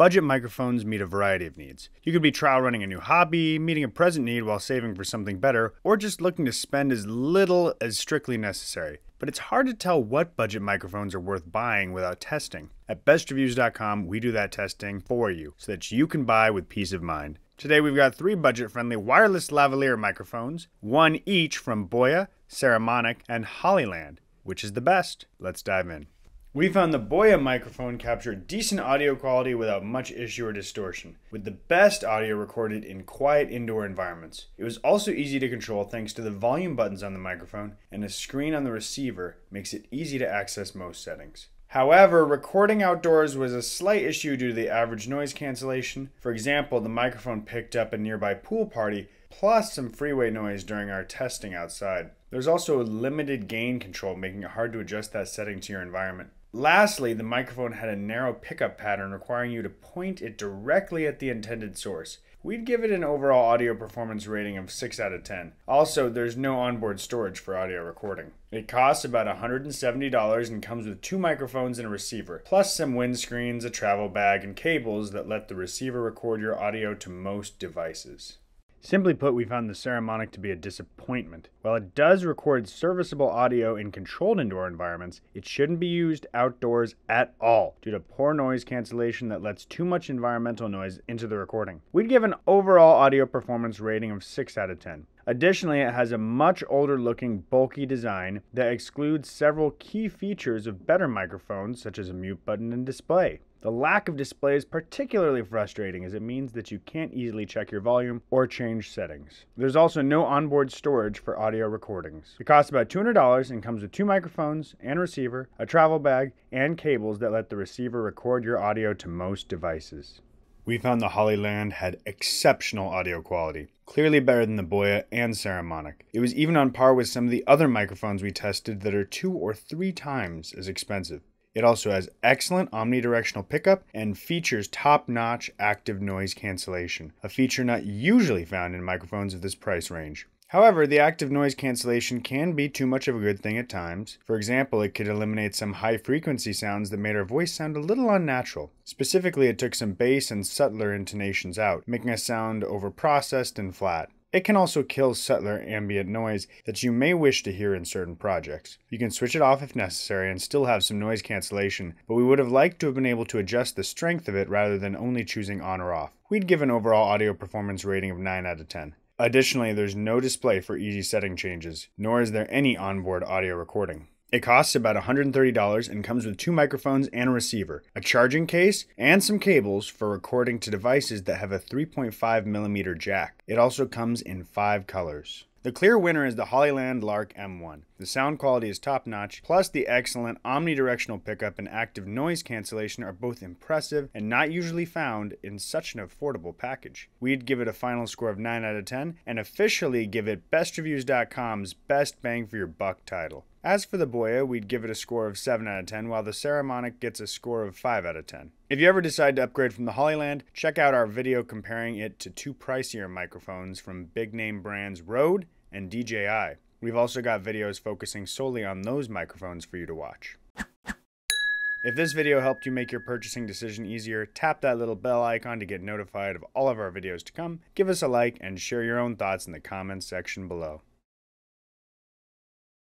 budget microphones meet a variety of needs. You could be trial running a new hobby, meeting a present need while saving for something better, or just looking to spend as little as strictly necessary. But it's hard to tell what budget microphones are worth buying without testing. At bestreviews.com, we do that testing for you so that you can buy with peace of mind. Today we've got three budget friendly wireless lavalier microphones, one each from Boya, Saramonic, and Hollyland. Which is the best? Let's dive in. We found the Boya microphone captured decent audio quality without much issue or distortion, with the best audio recorded in quiet indoor environments. It was also easy to control thanks to the volume buttons on the microphone, and a screen on the receiver makes it easy to access most settings. However, recording outdoors was a slight issue due to the average noise cancellation. For example, the microphone picked up a nearby pool party plus some freeway noise during our testing outside. There's also limited gain control, making it hard to adjust that setting to your environment. Lastly, the microphone had a narrow pickup pattern requiring you to point it directly at the intended source. We'd give it an overall audio performance rating of 6 out of 10. Also, there's no onboard storage for audio recording. It costs about $170 and comes with two microphones and a receiver, plus some windscreens, a travel bag, and cables that let the receiver record your audio to most devices. Simply put, we found the Saramonic to be a disappointment. While it does record serviceable audio in controlled indoor environments, it shouldn't be used outdoors at all due to poor noise cancellation that lets too much environmental noise into the recording. We'd give an overall audio performance rating of 6 out of 10. Additionally, it has a much older looking, bulky design that excludes several key features of better microphones, such as a mute button and display. The lack of display is particularly frustrating as it means that you can't easily check your volume or change settings. There's also no onboard storage for audio recordings. It costs about $200 and comes with two microphones and receiver, a travel bag, and cables that let the receiver record your audio to most devices. We found the Hollyland had exceptional audio quality, clearly better than the Boya and Saramonic. It was even on par with some of the other microphones we tested that are two or three times as expensive. It also has excellent omnidirectional pickup and features top notch active noise cancellation, a feature not usually found in microphones of this price range. However, the active noise cancellation can be too much of a good thing at times. For example, it could eliminate some high frequency sounds that made our voice sound a little unnatural. Specifically, it took some bass and subtler intonations out, making us sound overprocessed and flat. It can also kill subtler ambient noise that you may wish to hear in certain projects. You can switch it off if necessary and still have some noise cancellation, but we would have liked to have been able to adjust the strength of it rather than only choosing on or off. We'd give an overall audio performance rating of 9 out of 10. Additionally, there's no display for easy setting changes, nor is there any onboard audio recording. It costs about $130 and comes with two microphones and a receiver, a charging case, and some cables for recording to devices that have a 3.5mm jack. It also comes in five colors. The clear winner is the Hollyland Lark M1. The sound quality is top notch, plus the excellent omnidirectional pickup and active noise cancellation are both impressive and not usually found in such an affordable package. We'd give it a final score of 9 out of 10 and officially give it bestreviews.com's best bang for your buck title. As for the Boya, we'd give it a score of 7 out of 10, while the Saramonic gets a score of 5 out of 10. If you ever decide to upgrade from the Hollyland, check out our video comparing it to two pricier microphones from big name brands Rode and DJI. We've also got videos focusing solely on those microphones for you to watch. If this video helped you make your purchasing decision easier, tap that little bell icon to get notified of all of our videos to come, give us a like, and share your own thoughts in the comments section below.